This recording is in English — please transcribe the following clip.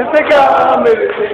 इससे क्या मिलते